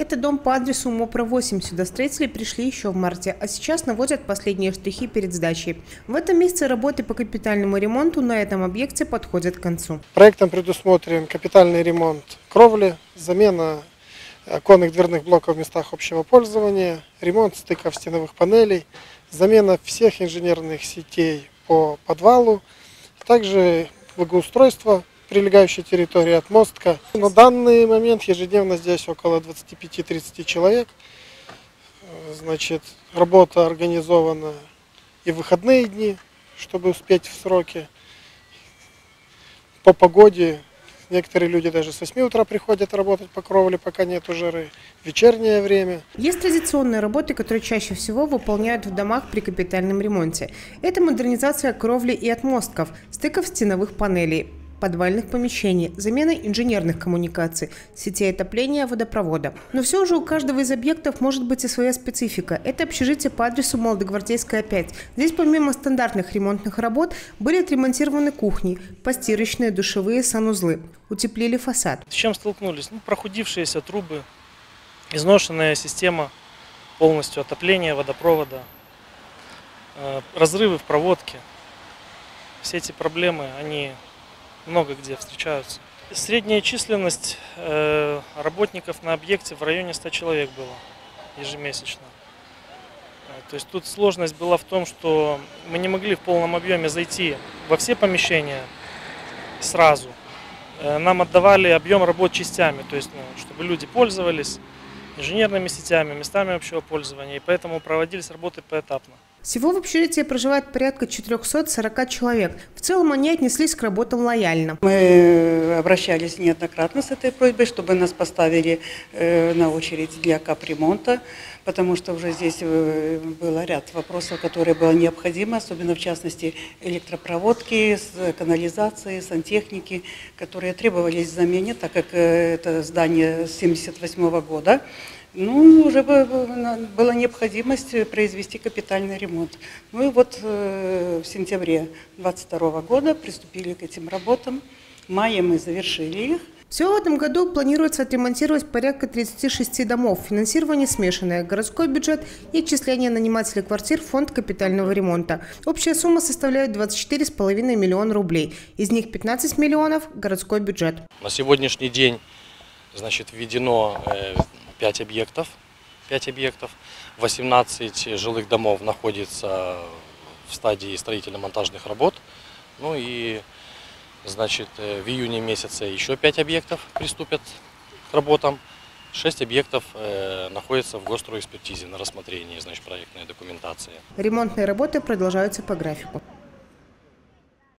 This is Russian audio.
Это дом по адресу МОПРа 8. Сюда строители пришли еще в марте, а сейчас наводят последние штрихи перед сдачей. В этом месяце работы по капитальному ремонту на этом объекте подходят к концу. Проектом предусмотрен капитальный ремонт кровли, замена оконных дверных блоков в местах общего пользования, ремонт стыков стеновых панелей, замена всех инженерных сетей по подвалу, также благоустройство прилегающей территории от мостка. На данный момент ежедневно здесь около 25-30 человек. Значит, работа организована и в выходные дни, чтобы успеть в сроки. По погоде Некоторые люди даже с 8 утра приходят работать по кровле, пока нет жары. Вечернее время. Есть традиционные работы, которые чаще всего выполняют в домах при капитальном ремонте. Это модернизация кровли и отмостков, стыков стеновых панелей, подвальных помещений, замена инженерных коммуникаций, сетей отопления, водопровода. Но все же у каждого из объектов может быть и своя специфика. Это общежитие по адресу Молодогвардейская 5. Здесь помимо стандартных ремонтных работ были отремонтированы кухни, постирочные, душевые, санузлы. Утеплили фасад. С чем столкнулись? Ну, прохудившиеся трубы, изношенная система полностью отопления, водопровода, э, разрывы в проводке. Все эти проблемы, они много где встречаются. Средняя численность э, работников на объекте в районе 100 человек было ежемесячно. Э, то есть тут сложность была в том, что мы не могли в полном объеме зайти во все помещения сразу. Э, нам отдавали объем работ частями, то есть, ну, чтобы люди пользовались инженерными сетями, местами общего пользования, и поэтому проводились работы поэтапно. Всего в общежитии проживает порядка 440 человек. В целом они отнеслись к работам лояльно. Мы обращались неоднократно с этой просьбой, чтобы нас поставили э, на очередь для капремонта, потому что уже здесь э, был ряд вопросов, которые было необходимо, особенно в частности электропроводки, канализации, сантехники, которые требовались замене, так как э, это здание 1978 года. Ну, уже была необходимость произвести капитальный ремонт. Ну и вот э, в сентябре 2022 года приступили к этим работам. В мае мы завершили их. Всего в этом году планируется отремонтировать порядка 36 домов. Финансирование смешанное. Городской бюджет и отчисление нанимателей квартир в фонд капитального ремонта. Общая сумма составляет 24,5 миллиона рублей. Из них 15 миллионов – городской бюджет. На сегодняшний день значит, введено э, 5 объектов. 5 объектов. 18 жилых домов находится в стадии строительно-монтажных работ. Ну и значит, э, в июне месяце еще 5 объектов приступят к работам. 6 объектов э, находятся в гострой экспертизе на рассмотрении значит, проектной документации. Ремонтные работы продолжаются по графику.